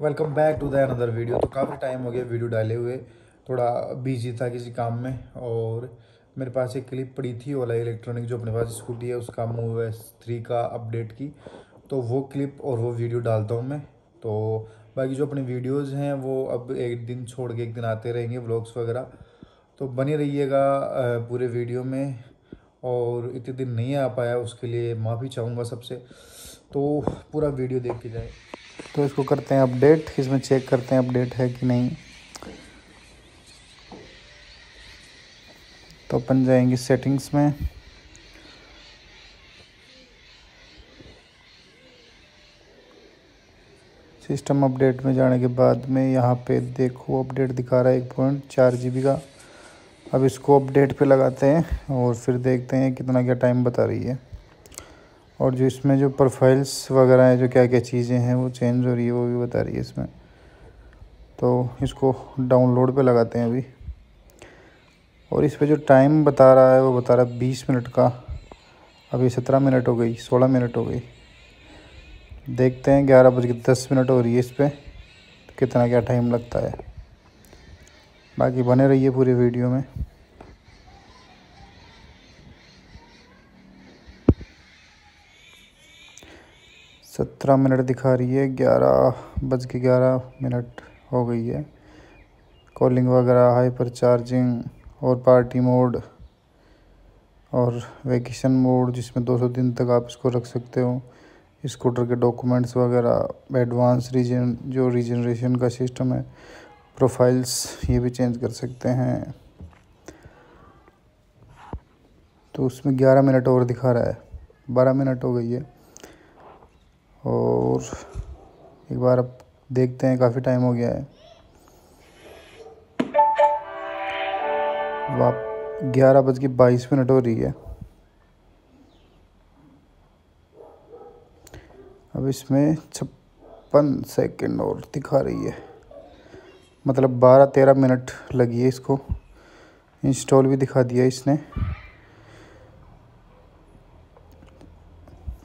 Welcome back to the another video तो काफ़ी time हो गया वीडियो डाले हुए। थोड़ा बिज़ी था किसी काम में और मेरे पास एक क्लिप पड़ी थी ओला इलेक्ट्रॉनिक जो अपने पास स्कूटी है उसका मूव एस थ्री का अपडेट की। तो वो क्लिप और वो वीडियो डालता हूँ मैं। तो बाकी जो अपने वीडियोज़ हैं, वो अब एक दिन छोड़ के एक दिन आते रहेंगे ब्लॉग्स वगैरह। तो बने रहिएगा पूरे वीडियो में। और इतने दिन नहीं आ पाया, उसके लिए माफ़ी चाहूँगा सबसे। तो पूरा वीडियो देख के जाए। तो इसको करते हैं अपडेट, इसमें चेक करते हैं अपडेट है कि नहीं। तो अपन जाएँगे सेटिंग्स में। सिस्टम अपडेट में जाने के बाद में यहाँ पे देखो अपडेट दिखा रहा है एक पॉइंट चार जीबी का। अब इसको अपडेट पे लगाते हैं और फिर देखते हैं कितना क्या टाइम बता रही है। और जो इसमें जो प्रोफाइल्स वगैरह है, जो क्या क्या चीज़ें हैं, वो चेंज हो रही है, वो भी बता रही है इसमें। तो इसको डाउनलोड पे लगाते हैं अभी। और इस पर जो टाइम बता रहा है, वो बता रहा है बीस मिनट का। अभी सत्रह मिनट हो गई, सोलह मिनट हो गई। देखते हैं ग्यारह बज के दस मिनट हो रही है इस पर कितना क्या टाइम लगता है। बाकी बने रहिए पूरे वीडियो में। सत्रह मिनट दिखा रही है, ग्यारह बज के ग्यारह मिनट हो गई है। कॉलिंग वगैरह हाइपर चार्जिंग और पार्टी मोड और वेकेशन मोड जिसमें 200 दिन तक आप इसको रख सकते हो। स्कूटर के डॉक्यूमेंट्स वगैरह, एडवांस रीजन, जो रीजनरेशन का सिस्टम है, प्रोफाइल्स ये भी चेंज कर सकते हैं। तो उसमें 11 मिनट और दिखा रहा है 12 मिनट हो गई है। और एक बार अब देखते हैं, काफ़ी टाइम हो गया है। अब ग्यारह बज के बाईस मिनट हो रही है। अब इसमें छप्पन सेकंड और दिखा रही है। मतलब बारह तेरह मिनट लगी है इसको। इंस्टॉल भी दिखा दिया इसने।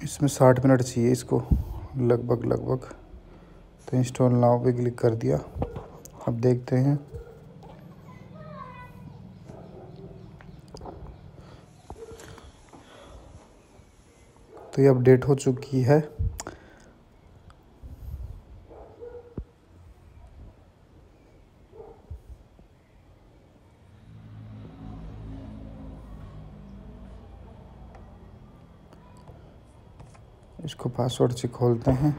इसमें साठ मिनट चाहिए इसको। लगभग लगभग। तो इंस्टॉल नाव पे क्लिक कर दिया। अब देखते हैं। तो ये अपडेट हो चुकी है। इसको पासवर्ड से खोलते हैं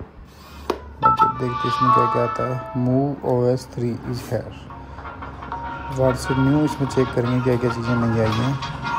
देखते इसमें क्या क्या आता है। Move O S three is here WhatsApp new इसमें चेक करेंगे क्या क्या चीज़ें नहीं आई हैं